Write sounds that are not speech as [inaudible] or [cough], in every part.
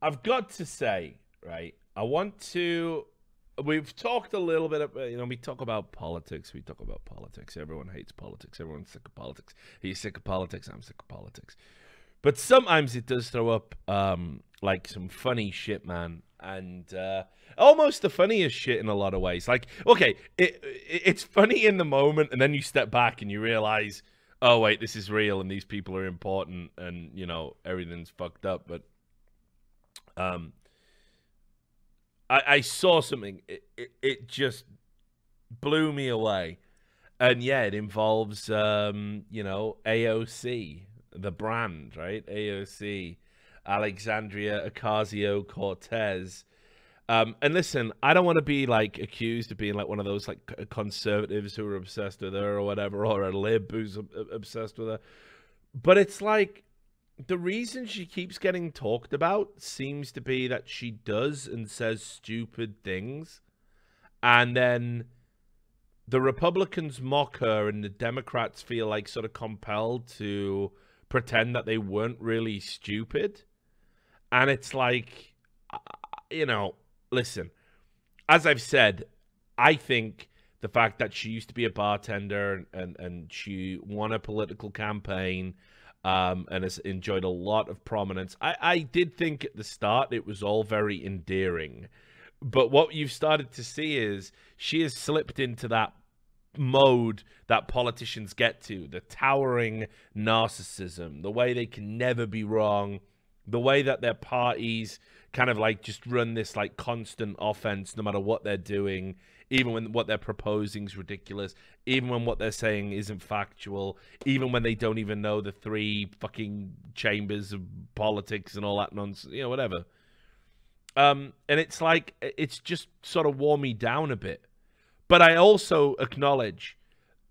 I've got to say, right? I want to. We've talked a little bit about, you know, we talk about politics. We talk about politics. Everyone hates politics. Everyone's sick of politics. He's sick of politics. I'm sick of politics. But sometimes it does throw up um, like some funny shit, man, and uh, almost the funniest shit in a lot of ways. Like, okay, it, it it's funny in the moment, and then you step back and you realize, oh wait, this is real, and these people are important, and you know everything's fucked up. But um, I, I saw something. It, it, it just blew me away, and yeah, it involves um, you know AOC, the brand, right? AOC, Alexandria Ocasio Cortez. Um, and listen, I don't want to be like accused of being like one of those like conservatives who are obsessed with her or whatever, or a lib who's obsessed with her. But it's like the reason she keeps getting talked about seems to be that she does and says stupid things and then the republicans mock her and the democrats feel like sort of compelled to pretend that they weren't really stupid. And it's like uh, you know listen as i've said i think the fact that she used to be a bartender and and she won a political campaign um, and has enjoyed a lot of prominence. I, I did think at the start it was all very endearing, but what you've started to see is she has slipped into that mode that politicians get to the towering narcissism, the way they can never be wrong, the way that their parties kind of like just run this like constant offense no matter what they're doing even when what they're proposing is ridiculous, even when what they're saying isn't factual, even when they don't even know the three fucking chambers of politics and all that nonsense, you know, whatever. Um, and it's like it's just sort of wore me down a bit. But I also acknowledge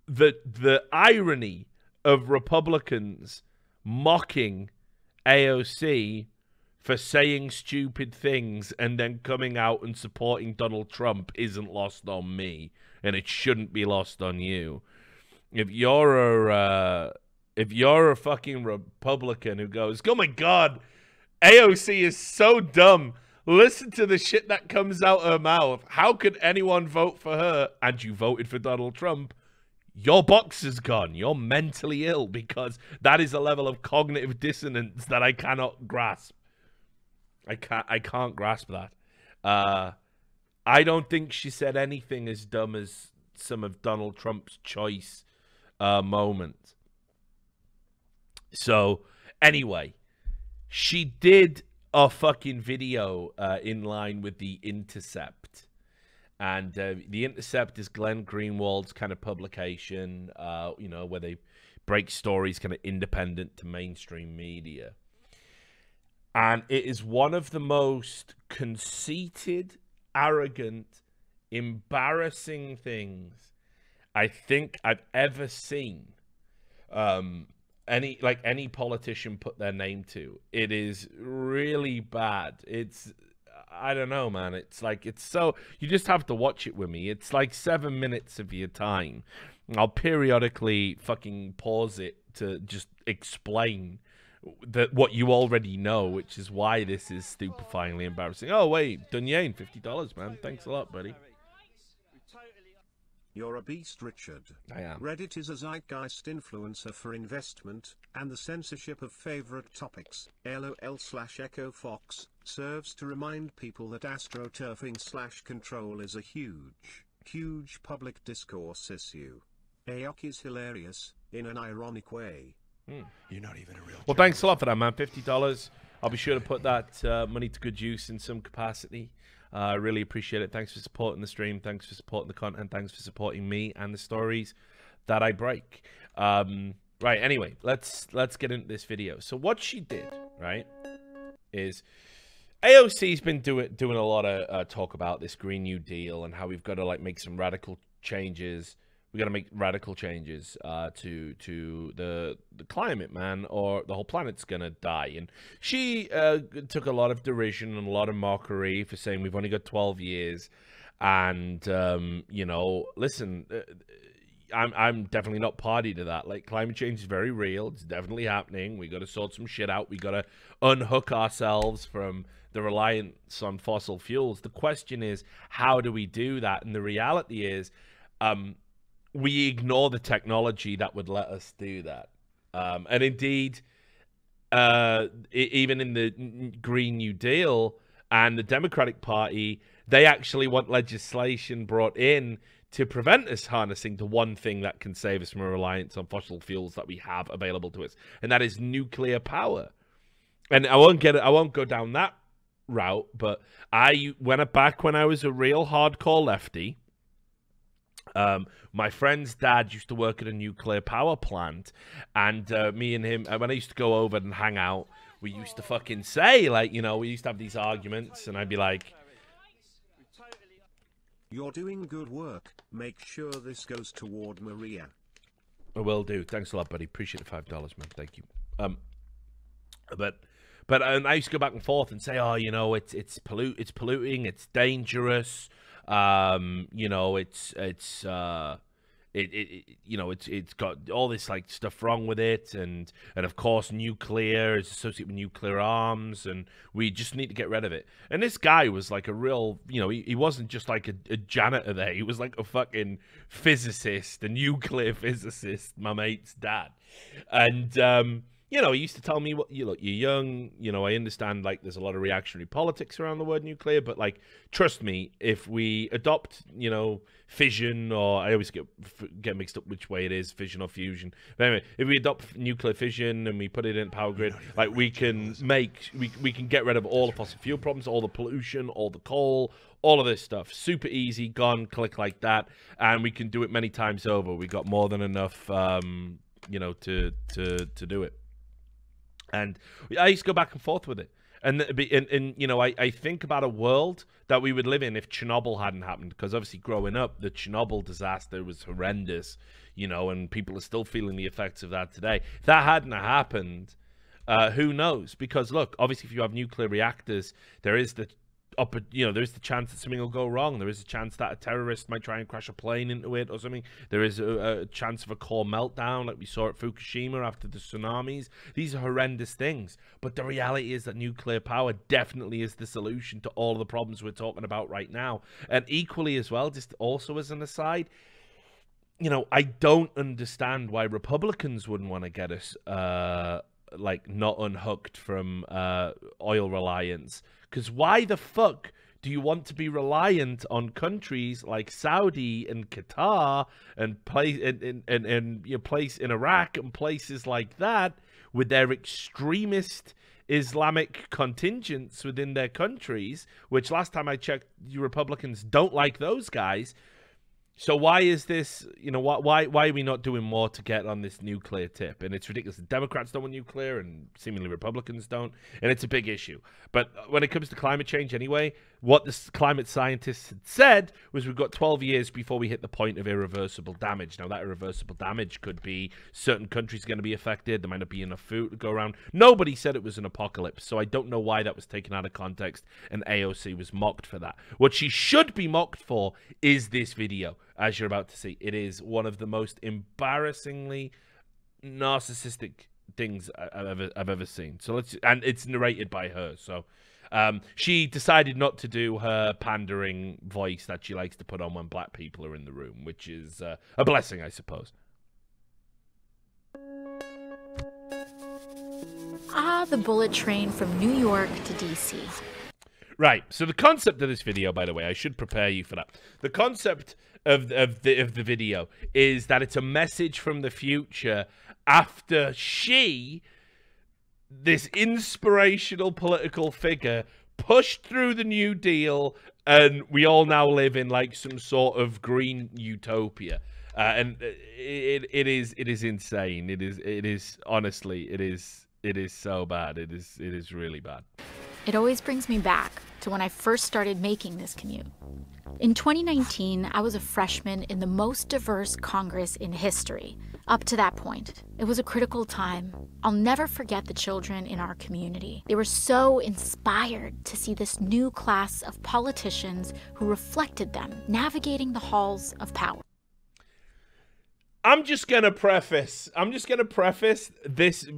that the irony of Republicans mocking AOC for saying stupid things and then coming out and supporting Donald Trump isn't lost on me, and it shouldn't be lost on you. If you're a uh, if you're a fucking Republican who goes, "Oh my God, AOC is so dumb," listen to the shit that comes out her mouth. How could anyone vote for her? And you voted for Donald Trump. Your box is gone. You're mentally ill because that is a level of cognitive dissonance that I cannot grasp. I can't I can't grasp that. Uh, I don't think she said anything as dumb as some of Donald Trump's choice uh, moments. So anyway, she did a fucking video uh, in line with the Intercept. And uh, the Intercept is Glenn Greenwald's kind of publication, uh, you know, where they break stories kind of independent to mainstream media and it is one of the most conceited, arrogant, embarrassing things I think I've ever seen. Um, any like any politician put their name to. It is really bad. It's I don't know, man. It's like it's so you just have to watch it with me. It's like seven minutes of your time. I'll periodically fucking pause it to just explain that what you already know, which is why this is stupefyingly embarrassing. Oh wait, Dunyain, fifty dollars, man. Thanks a lot, buddy. You're a beast, Richard. I am. Reddit is a zeitgeist influencer for investment and the censorship of favorite topics. LOL slash Echo Fox serves to remind people that astroturfing slash control is a huge, huge public discourse issue. AOC is hilarious, in an ironic way. Mm. You're not even a real. Well, thanks a lot for that, man. Fifty dollars. I'll be sure to put that uh, money to good use in some capacity. Uh, I uh, really appreciate it. Thanks for supporting the stream. Thanks for supporting the content. Thanks for supporting me and the stories that I break. Um, right. Anyway, let's let's get into this video. So what she did, right, is AOC's been doing doing a lot of uh, talk about this Green New Deal and how we've got to like make some radical changes we got to make radical changes uh, to to the the climate, man, or the whole planet's gonna die. And she uh, took a lot of derision and a lot of mockery for saying we've only got twelve years. And um, you know, listen, uh, I'm I'm definitely not party to that. Like climate change is very real. It's definitely happening. We got to sort some shit out. We got to unhook ourselves from the reliance on fossil fuels. The question is, how do we do that? And the reality is, um, we ignore the technology that would let us do that. Um, and indeed, uh, even in the Green New Deal and the Democratic Party, they actually want legislation brought in to prevent us harnessing the one thing that can save us from a reliance on fossil fuels that we have available to us, and that is nuclear power. And I won't get it. I won't go down that route, but I went back when I was a real hardcore lefty. Um, my friend's dad used to work at a nuclear power plant, and uh, me and him, uh, when I used to go over and hang out, we used to fucking say, like, you know, we used to have these arguments, and I'd be like, You're doing good work. Make sure this goes toward Maria. I will do. Thanks a lot, buddy. Appreciate the five dollars, man. Thank you. Um, but but and I used to go back and forth and say, oh, you know, it's it's pollute, it's polluting, it's dangerous. Um, you know, it's it's uh, it, it, you know it's it's got all this like stuff wrong with it. And and of course nuclear is associated with nuclear arms and we just need to get rid of it. And this guy was like a real you know he, he wasn't just like a, a janitor there. He was like a fucking physicist a nuclear physicist my mate's dad. And um you know, he used to tell me, "What you look, you're young. You know, I understand like there's a lot of reactionary politics around the word nuclear, but like, trust me, if we adopt, you know, fission or I always get get mixed up which way it is, fission or fusion. But anyway, if we adopt nuclear fission and we put it in power grid, like we can make we we can get rid of all the fossil fuel problems, all the pollution, all the coal, all of this stuff. Super easy, gone, click like that, and we can do it many times over. We got more than enough, um, you know, to to to do it." And I used to go back and forth with it. And, and, and you know, I, I think about a world that we would live in if Chernobyl hadn't happened. Because obviously, growing up, the Chernobyl disaster was horrendous, you know, and people are still feeling the effects of that today. If that hadn't happened, uh, who knows? Because look, obviously, if you have nuclear reactors, there is the up, you know, there's the chance that something will go wrong. There is a chance that a terrorist might try and crash a plane into it or something. There is a, a chance of a core meltdown, like we saw at Fukushima after the tsunamis. These are horrendous things. But the reality is that nuclear power definitely is the solution to all the problems we're talking about right now. And equally as well, just also as an aside, you know, I don't understand why Republicans wouldn't want to get us. Uh, like not unhooked from uh, oil reliance. Because why the fuck do you want to be reliant on countries like Saudi and Qatar and place and and, and, and your place in Iraq and places like that with their extremist Islamic contingents within their countries, which last time I checked, you Republicans don't like those guys. So why is this? You know, why why why are we not doing more to get on this nuclear tip? And it's ridiculous. Democrats don't want nuclear, and seemingly Republicans don't, and it's a big issue. But when it comes to climate change, anyway, what the climate scientists had said was we've got 12 years before we hit the point of irreversible damage. Now that irreversible damage could be certain countries going to be affected. There might not be enough food to go around. Nobody said it was an apocalypse, so I don't know why that was taken out of context, and AOC was mocked for that. What she should be mocked for is this video as you're about to see. It is one of the most embarrassingly narcissistic things I've ever I've ever seen. So let's and it's narrated by her. So um, she decided not to do her pandering voice that she likes to put on when black people are in the room, which is uh, a blessing, I suppose. Ah, the bullet train from New York to DC. Right. So the concept of this video, by the way, I should prepare you for that. The concept of of the of the video is that it's a message from the future after she, this inspirational political figure, pushed through the New Deal, and we all now live in like some sort of green utopia. Uh, and it it is it is insane. It is it is honestly it is it is so bad. It is it is really bad. It always brings me back to when I first started making this commute. In 2019, I was a freshman in the most diverse Congress in history. Up to that point, it was a critical time. I'll never forget the children in our community. They were so inspired to see this new class of politicians who reflected them navigating the halls of power. I'm just gonna preface. I'm just gonna preface this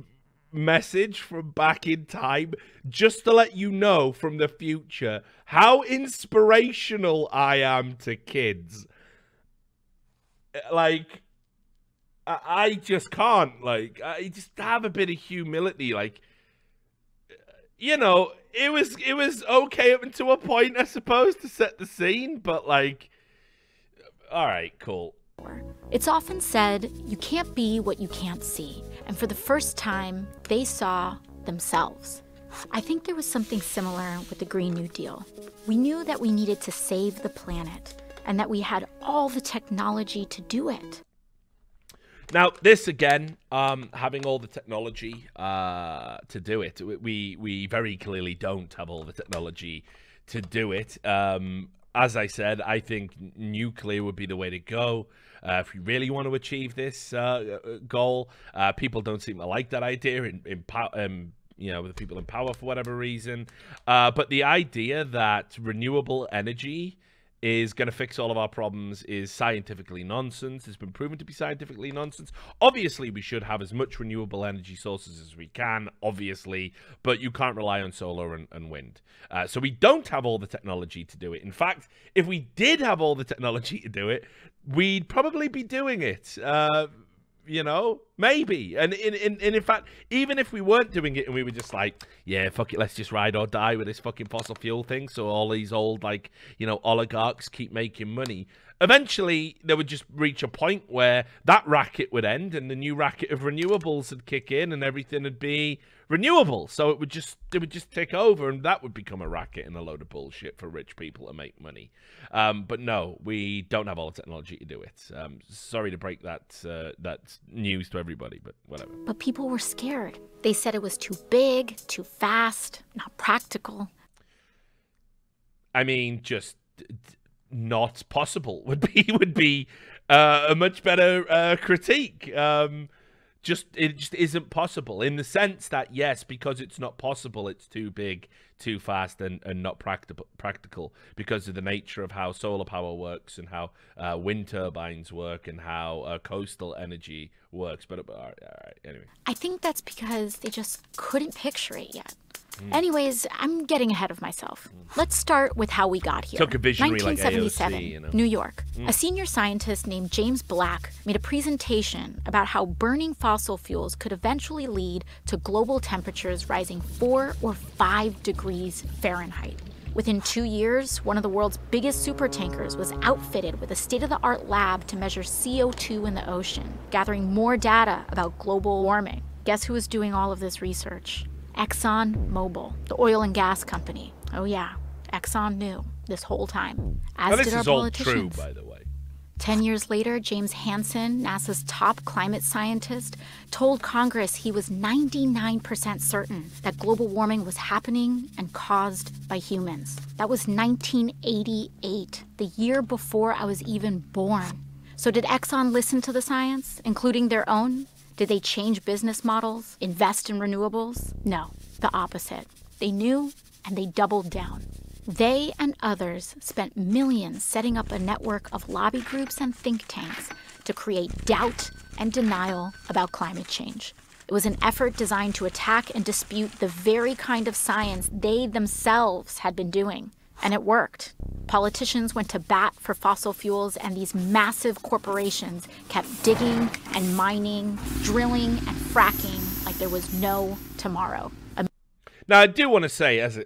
message from back in time just to let you know from the future how inspirational I am to kids. Like, I, I just can't. Like, I just have a bit of humility. Like, you know, it was it was okay up until a point, I suppose, to set the scene. But like, all right, cool. It's often said you can't be what you can't see, and for the first time, they saw themselves. I think there was something similar with the Green New Deal. We knew that we needed to save the planet and that we had all the technology to do it. Now, this again, um, having all the technology uh, to do it, we we very clearly don't have all the technology to do it. Um, as I said, I think nuclear would be the way to go. Uh, if we really want to achieve this uh, uh goal, uh, people don't seem to like that idea in, in um, you know, the people in power for whatever reason. Uh, but the idea that renewable energy is going to fix all of our problems is scientifically nonsense. It's been proven to be scientifically nonsense. Obviously, we should have as much renewable energy sources as we can, obviously, but you can't rely on solar and, and wind. Uh, so we don't have all the technology to do it. In fact, if we did have all the technology to do it, we'd probably be doing it. Uh, you know, maybe. And in, in, and in fact, even if we weren't doing it and we were just like, yeah, fuck it, let's just ride or die with this fucking fossil fuel thing, so all these old like, you know, oligarchs keep making money. Eventually, they would just reach a point where that racket would end, and the new racket of renewables would kick in, and everything would be renewable. So it would just it would just take over, and that would become a racket and a load of bullshit for rich people to make money. Um, but no, we don't have all the technology to do it. Um, sorry to break that uh, that news to everybody, but whatever. But people were scared. They said it was too big, too fast, not practical. I mean, just not possible [laughs] would be would be uh, a much better uh, critique. Um, just it just isn't possible in the sense that yes because it's not possible it's too big too fast and, and not practical practical because of the nature of how solar power works and how uh, wind turbines work and how uh, coastal energy works. But, all right, all right anyway. I think that's because they just couldn't picture it yet Mm. Anyways, I'm getting ahead of myself. Let's start with how we got here. Took a visionary 1977, like AOC, you know? New York. Mm. A senior scientist named James Black made a presentation about how burning fossil fuels could eventually lead to global temperatures rising 4 or 5 degrees Fahrenheit. Within two years, one of the world's biggest supertankers was outfitted with a state of the art lab to measure CO2 in the ocean, gathering more data about global warming. Guess who was doing all of this research? Exxon Mobil, the oil and gas company. Oh yeah, Exxon knew this whole time. As now, did our is politicians. all true, by the way. Ten years later, James Hansen, NASA's top climate scientist, told Congress he was 99% certain that global warming was happening and caused by humans. That was 1988, the year before I was even born. So, did Exxon listen to the science, including their own? Did they change business models, invest in renewables? No, the opposite. They knew and they doubled down. They and others spent millions setting up a network of lobby groups and think tanks to create doubt and denial about climate change. It was an effort designed to attack and dispute the very kind of science they themselves had been doing. And it worked. Politicians went to bat for fossil fuels, and these massive corporations kept digging and mining, drilling and fracking like there was no tomorrow. Now, I do want to say, as a,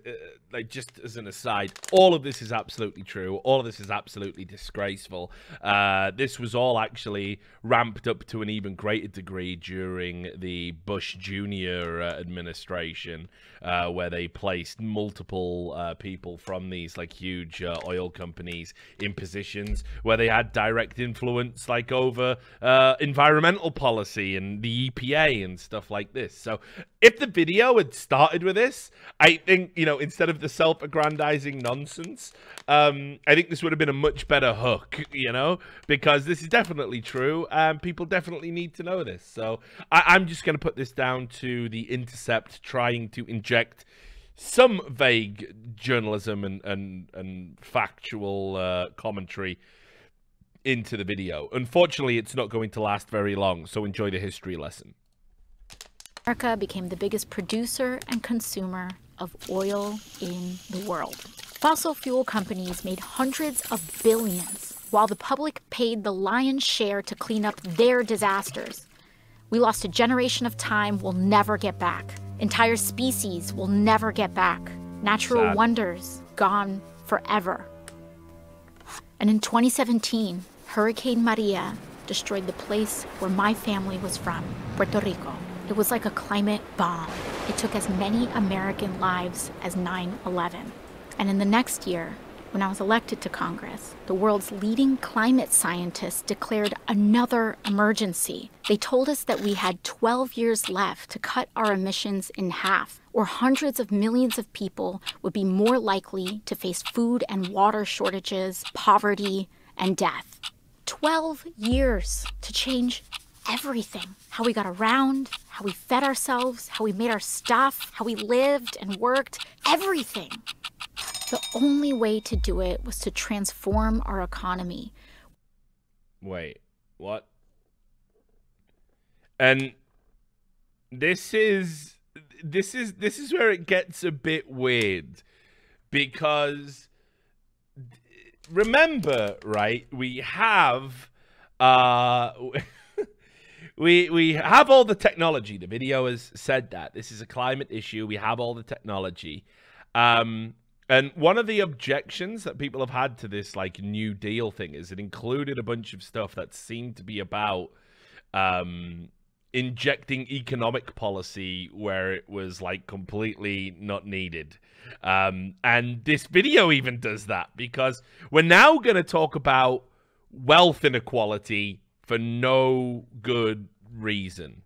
like just as an aside, all of this is absolutely true. All of this is absolutely disgraceful. Uh, this was all actually ramped up to an even greater degree during the Bush Jr. Uh, administration, uh, where they placed multiple uh, people from these like huge uh, oil companies in positions where they had direct influence, like over uh, environmental policy and the EPA and stuff like this. So, if the video had started with this, I think you know instead of the self-aggrandizing nonsense. Um, I think this would have been a much better hook, you know, because this is definitely true, and people definitely need to know this. So I- am just going to put this down to the Intercept trying to inject some vague journalism and and and factual uh, commentary into the video. Unfortunately, it's not going to last very long, so enjoy the history lesson. America became the biggest producer and consumer of oil in the world. Fossil fuel companies made hundreds of billions, while the public paid the lion's share to clean up their disasters. We lost a generation of time we'll never get back. Entire species will never get back. Natural Sad. wonders gone forever. And in 2017, Hurricane Maria destroyed the place where my family was from, Puerto Rico. It was like a climate bomb. It took as many American lives as 9 11. And in the next year, when I was elected to Congress, the world's leading climate scientists declared another emergency. They told us that we had 12 years left to cut our emissions in half, or hundreds of millions of people would be more likely to face food and water shortages, poverty, and death. 12 years to change everything how we got around, how we fed ourselves, how we made our stuff, how we lived and worked, everything. The only way to do it was to transform our economy. Wait, what? And this is this is this is where it gets a bit weird because remember, right? We have uh [laughs] we we have all the technology. The video has said that this is a climate issue. We have all the technology. Um and one of the objections that people have had to this like New Deal thing is it included a bunch of stuff that seemed to be about um, injecting economic policy where it was like completely not needed. Um, and this video even does that because we're now going to talk about wealth inequality for no good reason.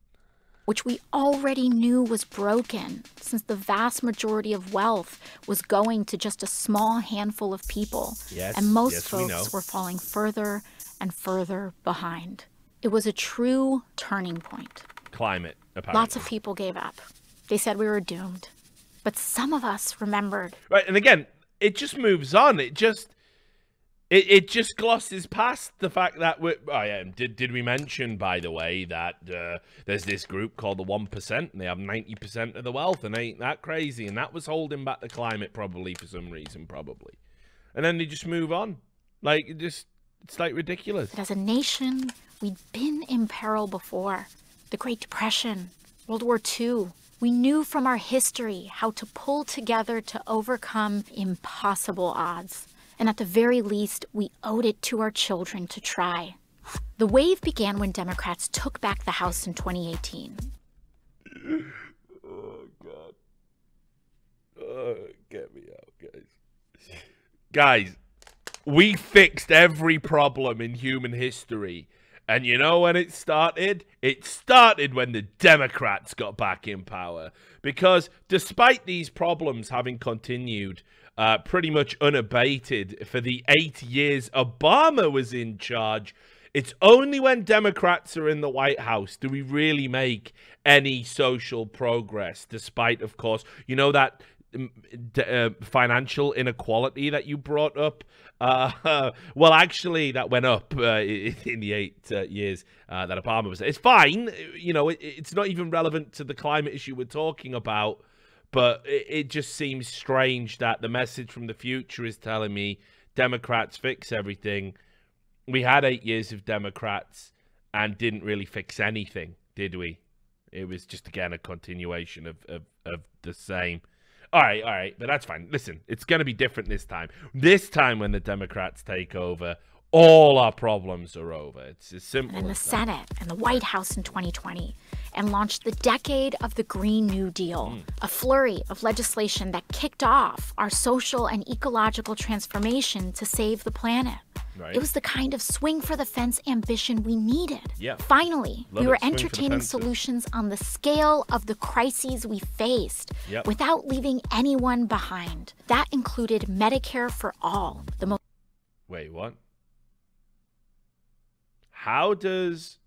which we already knew was broken, since the vast majority of wealth was going to just a small handful of people. Yes, and most yes, we folks were falling further and further behind. It was a true turning point. Climate, apparently. Lots of people gave up. They said we were doomed. But some of us remembered. Right, and again, it just moves on. It just it, it just glosses past the fact that we oh yeah, did did we mention by the way that uh, there's this group called the one percent and they have ninety percent of the wealth and ain't that crazy and that was holding back the climate probably for some reason probably, and then they just move on, like it just it's like ridiculous. But as a nation, we'd been in peril before. The Great Depression, World War II. We knew from our history how to pull together to overcome impossible odds. And at the very least, we owed it to our children to try. The wave began when Democrats took back the House in 2018. Oh god. Oh, get me out, guys. Guys, we fixed every problem in human history. And you know when it started? It started when the Democrats got back in power. Because despite these problems having continued uh, pretty much unabated for the eight years Obama was in charge, it's only when Democrats are in the White House do we really make any social progress, despite, of course, you know, that um, uh, financial inequality that you brought up. Uh, [laughs] well, actually, that went up uh, in the eight uh, years uh, that Obama was. It's fine. You know, it, it's not even relevant to the climate issue we're talking about. But it, it just seems strange that the message from the future is telling me Democrats fix everything. We had eight years of Democrats and didn't really fix anything, did we? It was just again a continuation of, of, of the same. All right, all right, but that's fine. Listen, it's going to be different this time. This time, when the Democrats take over, all our problems are over. It's as simple and the as that. Senate and the White House in 2020 and launched the decade of the Green New Deal, Hmm. a flurry of legislation that kicked off our social and ecological transformation to save the planet. Right. It was the kind of swing for the fence ambition we needed. Yeah. Finally, Love we were it. Swing for the entertaining solutions on the scale of the crises we faced Yep. without leaving anyone behind. That included Medicare for all, the most Wait, what? How does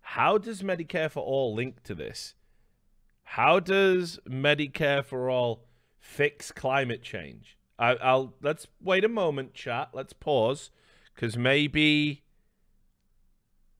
how does Medicare for all link to this? How does Medicare for all fix climate change? I, I'll let's wait a moment, chat. Let's pause because maybe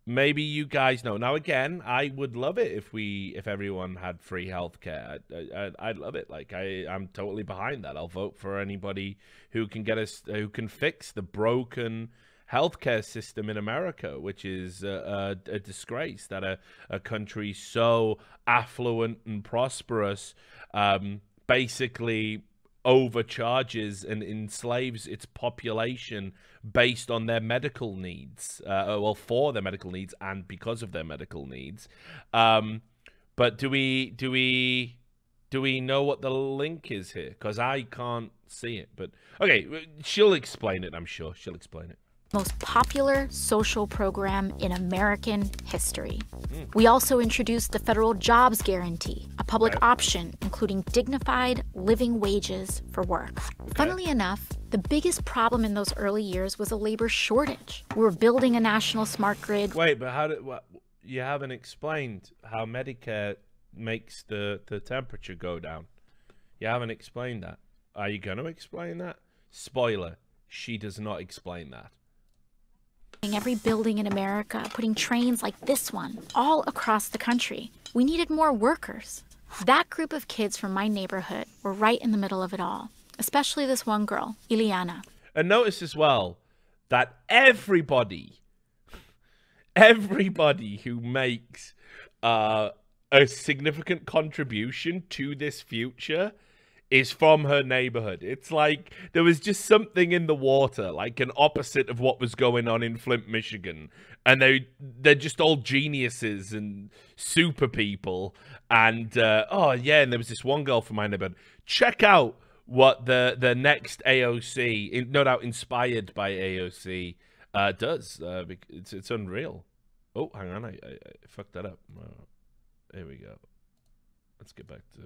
maybe you guys know. Now again, I would love it if we if everyone had free healthcare. I, I, I'd love it. Like I I'm totally behind that. I'll vote for anybody who can get us who can fix the broken healthcare system in America, which is a, a, a disgrace that a, a country so affluent and prosperous um, basically overcharges and enslaves its population based on their medical needs, uh, well, for their medical needs and because of their medical needs. Um, but do we do we do we know what the link is here? Because I can't see it. But okay, she'll explain it. I'm sure she'll explain it most popular social program in American history. Mm. We also introduced the federal jobs guarantee, a public okay. option including dignified living wages for work. Okay. Funnily enough, the biggest problem in those early years was a labor shortage. We were building a national smart grid. Wait, but how did what, you haven't explained how Medicare makes the the temperature go down? You haven't explained that. Are you going to explain that? Spoiler, she does not explain that every building in America, putting trains like this one all across the country. We needed more workers. That group of kids from my neighborhood were right in the middle of it all, especially this one girl, Ileana. And notice as well that everybody, everybody who makes uh, a significant contribution to this future is from her neighborhood. It's like there was just something in the water, like an opposite of what was going on in Flint, Michigan. And they they're just all geniuses and super people. And uh, oh yeah, and there was this one girl from my neighborhood. Check out what the the next AOC, no doubt inspired by AOC, uh, does. Uh, it's it's unreal. Oh, hang on, I, I, I fucked that up. Oh, here we go. Let's get back to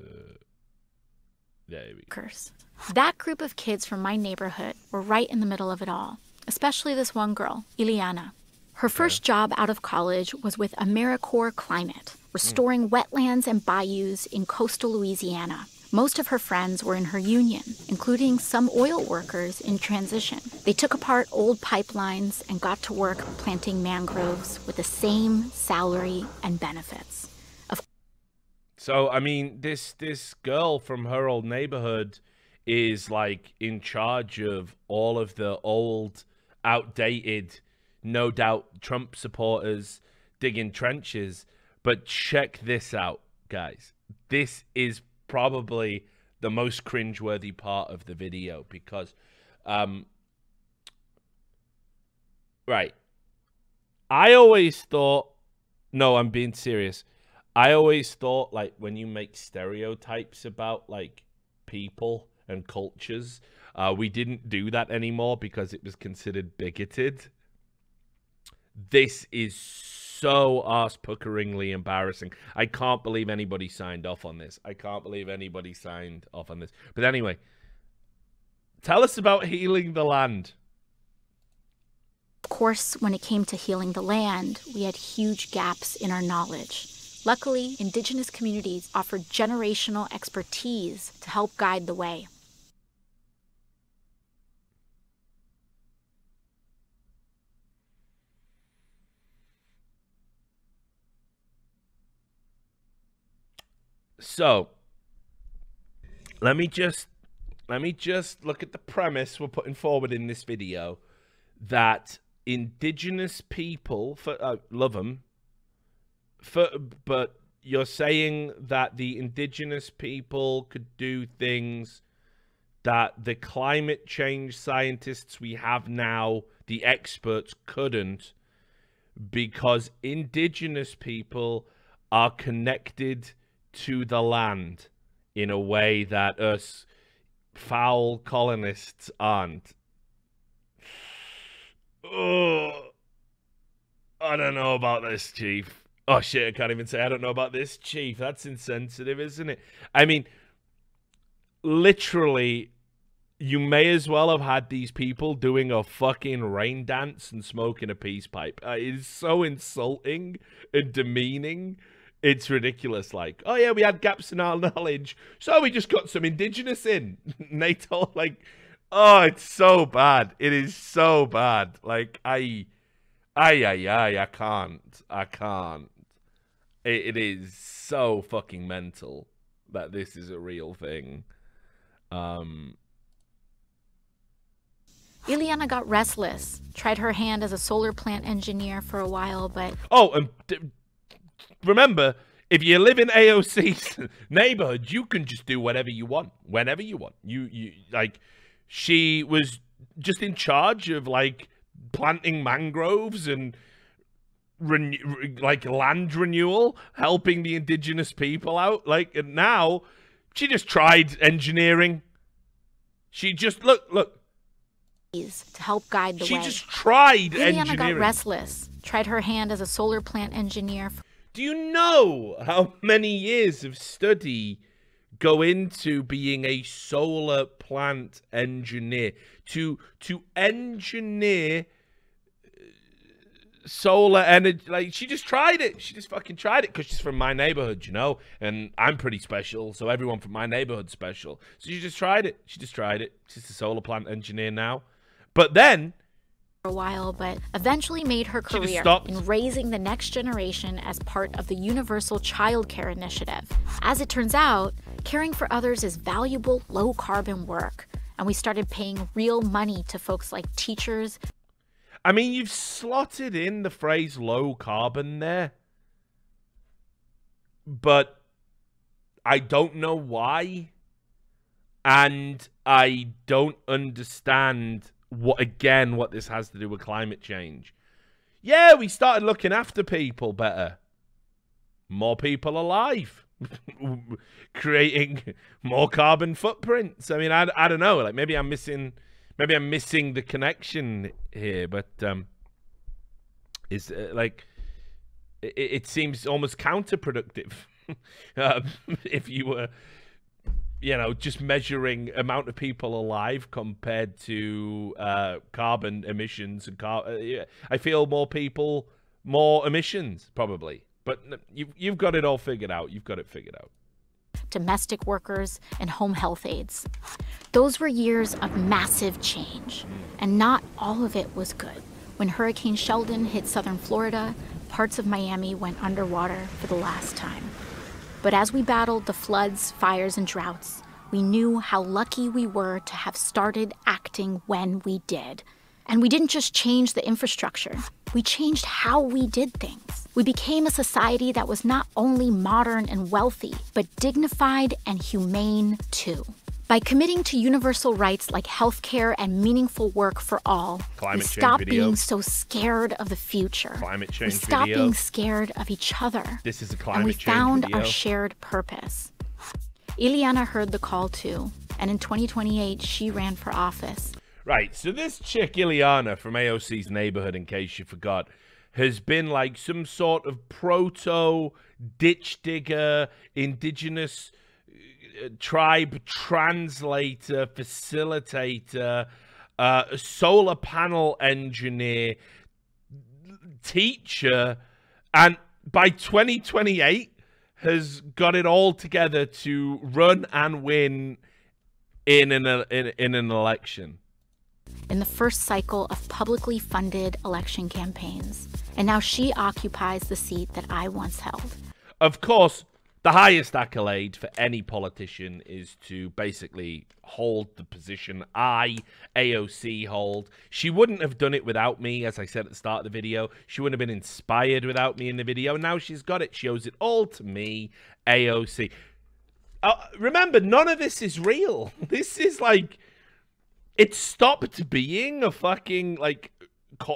yeah, Curse. That group of kids from my neighborhood were right in the middle of it all, especially this one girl, Ileana. Her first job out of college was with AmeriCorps Climate, restoring mm. wetlands and bayous in coastal Louisiana. Most of her friends were in her union, including some oil workers in transition. They took apart old pipelines and got to work planting mangroves with the same salary and benefits. So I mean, this this girl from her old neighborhood is like in charge of all of the old, outdated, no doubt Trump supporters digging trenches. But check this out, guys. This is probably the most cringeworthy part of the video because, um, right. I always thought, no, I'm being serious. I always thought like when you make stereotypes about like people and cultures, uh, we didn't do that anymore because it was considered bigoted. This is so ass puckeringly embarrassing. I can't believe anybody signed off on this. I can't believe anybody signed off on this. But anyway, tell us about healing the land. Of course, when it came to healing the land, we had huge gaps in our knowledge. Luckily, Indigenous communities offer generational expertise to help guide the way. So, let me just let me just look at the premise we're putting forward in this video that indigenous people for uh, love them for, but you're saying that the indigenous people could do things that the climate change scientists we have now, the experts, couldn't because indigenous people are connected to the land in a way that us foul colonists aren't. [sighs] Oh, I don't know about this, Chief. Oh shit, I can't even say I don't know about this, Chief. That's insensitive, isn't it? I mean, literally, you may as well have had these people doing a fucking rain dance and smoking a peace pipe. Uh, it's so insulting and demeaning. It's ridiculous. Like, oh yeah, we had gaps in our [laughs] knowledge, so we just got some indigenous in. [laughs] told like, Oh, it's so bad. It is so bad. Like I, I, I, I, I can't. I can't. It, it is so fucking mental that this is a real thing. Um. Ileana got restless, tried her hand as a solar plant engineer for a while, but Oh, and d- remember, if you live in AOC's [laughs] neighborhood, you can just do whatever you want, whenever you want. You, you like, she was just in charge of like planting mangroves and renew, like land renewal, helping the indigenous people out. Like, and now she just tried engineering. She just look, look. to help guide the She way. just tried Ileana got restless, tried her hand as a solar plant engineer Do you know how many years of study go into being a solar plant engineer? To to engineer solar energy like she just tried it. She just fucking tried it because she's from my neighborhood you know? And i'm pretty special so everyone from my neighborhood's special. So she just tried it. She just tried it. She's a solar plant engineer now. But then for a while, but eventually made her career in raising the next generation as part of the Universal Child Care Initiative. As it turns out, caring for others is valuable, low carbon work. And we started paying real money to folks like teachers, I mean, you've slotted in the phrase low carbon there, but I don't know why. And I don't understand what, again, what this has to do with climate change. Yeah, we started looking after people better. More people alive. [laughs] Creating more carbon footprints. I mean, I, I don't know. Like, maybe I'm missing maybe I'm missing the connection here, but um, is uh, like it, it seems almost counterproductive [laughs] um, if you were, you know, just measuring amount of people alive compared to uh, carbon emissions and car. Uh, I feel more people, more emissions probably, but you've you've got it all figured out. You've got it figured out. Domestic workers, and home health aides. Those were years of massive change, and not all of it was good. When Hurricane Sheldon hit southern Florida, parts of Miami went underwater for the last time. But as we battled the floods, fires, and droughts, we knew how lucky we were to have started acting when we did. And we didn't just change the infrastructure, we changed how we did things. We became a society that was not only modern and wealthy, but dignified and humane too. By committing to universal rights like healthcare and meaningful work for all, Climate we stopped video. being so scared of the future. Climate we change stopped video. being scared of each other This is a climate and we found video. our shared purpose. Ileana heard the call too, and in 2028, she ran for office. Right, so this chick Ileana from AOC's neighborhood, in case you forgot, has been like some sort of proto ditch digger, indigenous uh, tribe translator, facilitator, uh, solar panel engineer, teacher, and by 2028 has got it all together to run and win in an in, in an election. In the first cycle of publicly funded election campaigns. And now she occupies the seat that I once held. Of course, the highest accolade for any politician is to basically hold the position I, AOC, hold. She wouldn't have done it without me, as I said at the start of the video. She wouldn't have been inspired without me in the video. Now she's got it. She owes it all to me, AOC. Uh, remember, none of this is real. [laughs] This is like it stopped being a fucking like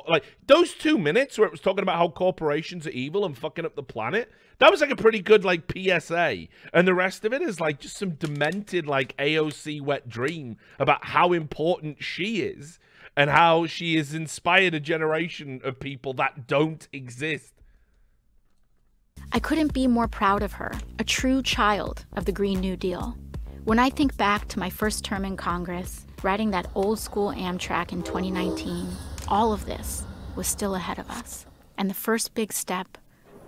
like those two minutes where it was talking about how corporations are evil and fucking up the planet that was like a pretty good like psa and the rest of it is like just some demented like aoc wet dream about how important she is and how she has inspired a generation of people that don't exist I couldn't be more proud of her, a true child of the Green New Deal. When I think back to my first term in Congress, riding that old school Amtrak in 2019, all of this was still ahead of us. And the first big step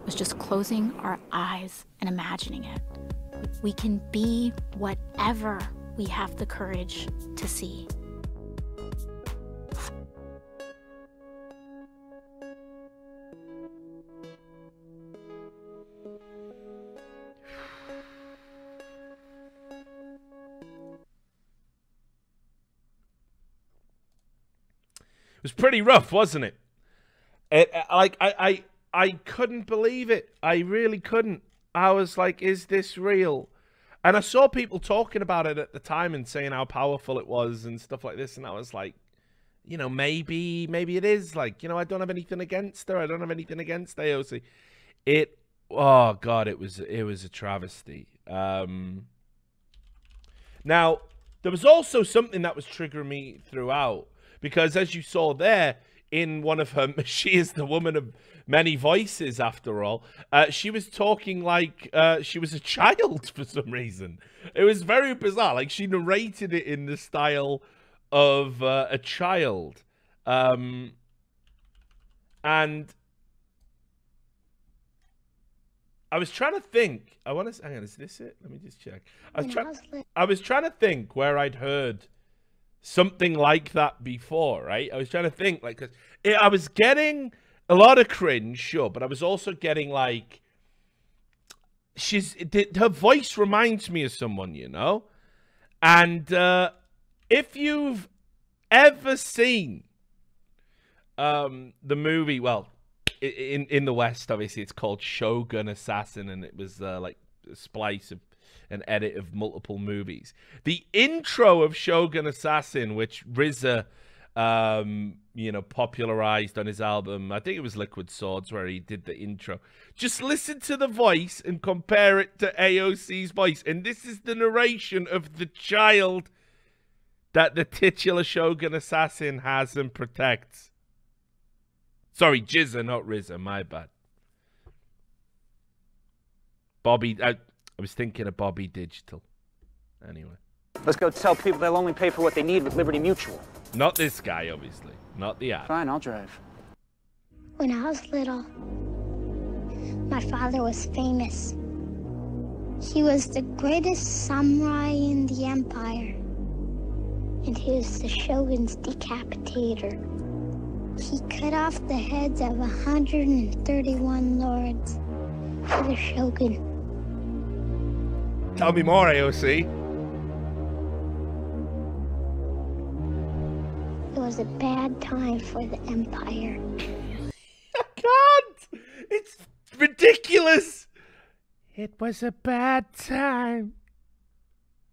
was just closing our eyes and imagining it. We can be whatever we have the courage to see. Was pretty rough, wasn't it? It uh, like I I I couldn't believe it. I really couldn't. I was like, is this real? And I saw people talking about it at the time and saying how powerful it was and stuff like this, and I was like, you know, maybe maybe it is. Like, you know, I don't have anything against her. I don't have anything against AOC. It oh god, it was it was a travesty. Um now, there was also something that was triggering me throughout because as you saw there in one of her [laughs] she is the woman of many voices after all uh, she was talking like uh, she was a child [laughs] for some reason it was very bizarre like she narrated it in the style of uh, a child um, and I was trying to think. I want to hang on. Is this it? Let me just check. I was, I was trying to think where I'd heard something like that before. Right? I was trying to think like because I was getting a lot of cringe, sure, but I was also getting like she's her voice reminds me of someone, you know. And uh, if you've ever seen um, the movie, well, in in the West, obviously, it's called Shogun Assassin, and it was uh, like a splice of an edit of multiple movies. The intro of Shogun Assassin, which RZA, um, you know, popularized on his album, I think it was Liquid Swords, where he did the intro. Just listen to the voice and compare it to AOC's voice, and this is the narration of the child that the titular Shogun Assassin has and protects. Sorry, GZA, not RZA. My bad. Bobby, I, I was thinking of Bobby Digital. Anyway. Let's go tell people they'll only pay for what they need with Liberty Mutual. Not this guy, obviously. Not the ad. Fine, I'll drive. When I was little, my father was famous. He was the greatest samurai in the empire. And he was the shogun's decapitator. He cut off the heads of 131 lords for the shogun. Tell me more, AOC. It was a bad time for the empire. [laughs] I can't! It's ridiculous! It was a bad time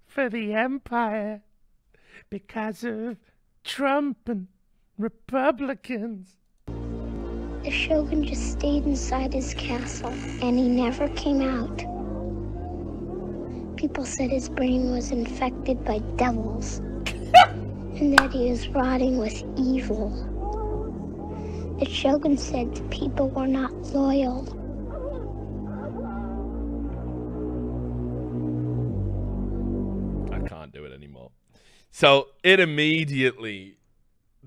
for the empire because of Trump and Republicans. The shogun just stayed inside his castle and he never came out. People said his brain was infected by devils [laughs] and that he was rotting with evil. The shogun said the people were not loyal. I can't do it anymore. So it immediately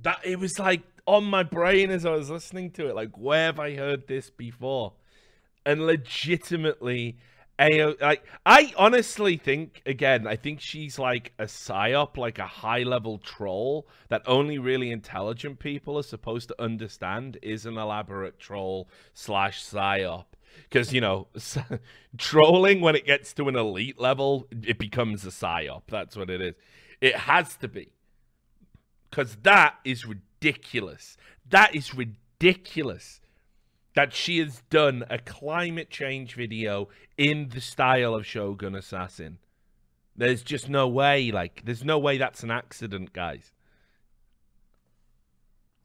that it was like on my brain as I was listening to it, like where have I heard this before? And legitimately, AO, like I honestly think again, I think she's like a psyop, like a high level troll that only really intelligent people are supposed to understand is an elaborate troll slash psyop. Because you know, [laughs] trolling when it gets to an elite level, it becomes a psyop. That's what it is. It has to be because that is ridiculous. That is ridiculous that she has done a climate change video in the style of Shogun Assassin. There's just no way, like, there's no way that's an accident, guys.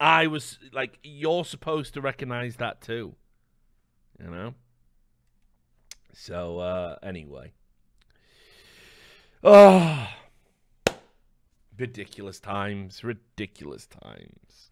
I was like, you're supposed to recognize that too. You know? So, uh, anyway. Oh ridiculous times, ridiculous times.